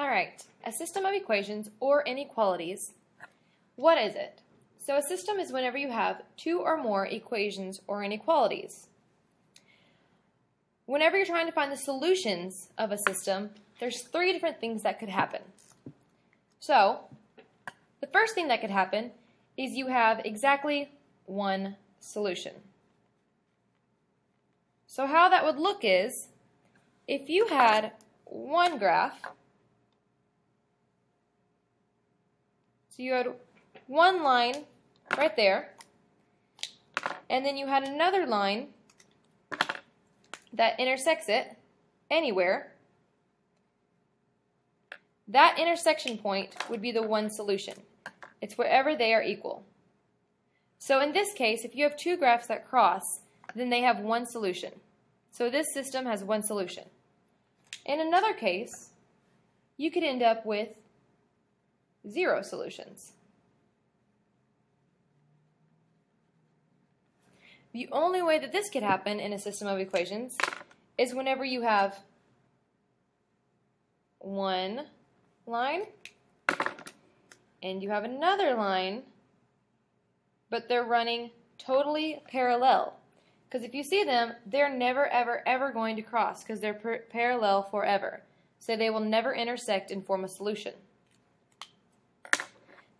Alright, a system of equations or inequalities. What is it? So a system is whenever you have two or more equations or inequalities. Whenever you're trying to find the solutions of a system, there's three different things that could happen. So, the first thing that could happen is you have exactly one solution. So how that would look is, if you had one graph So you had one line right there, and then you had another line that intersects it anywhere. That intersection point would be the one solution. It's wherever they are equal. So in this case, if you have two graphs that cross, then they have one solution. So this system has one solution. In another case, you could end up with zero solutions. The only way that this could happen in a system of equations is whenever you have one line and you have another line, but they're running totally parallel. Because if you see them, they're never, ever, ever going to cross because they're parallel forever. So they will never intersect and form a solution.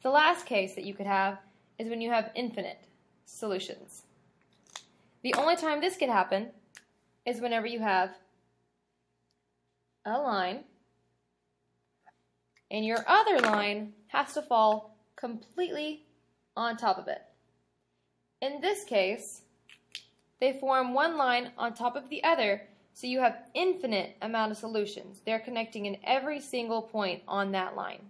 The last case that you could have is when you have infinite solutions. The only time this could happen is whenever you have a line and your other line has to fall completely on top of it. In this case, they form one line on top of the other, so you have infinite amount of solutions. They're connecting in every single point on that line.